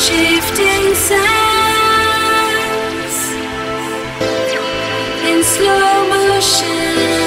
Shifting sands in slow motion.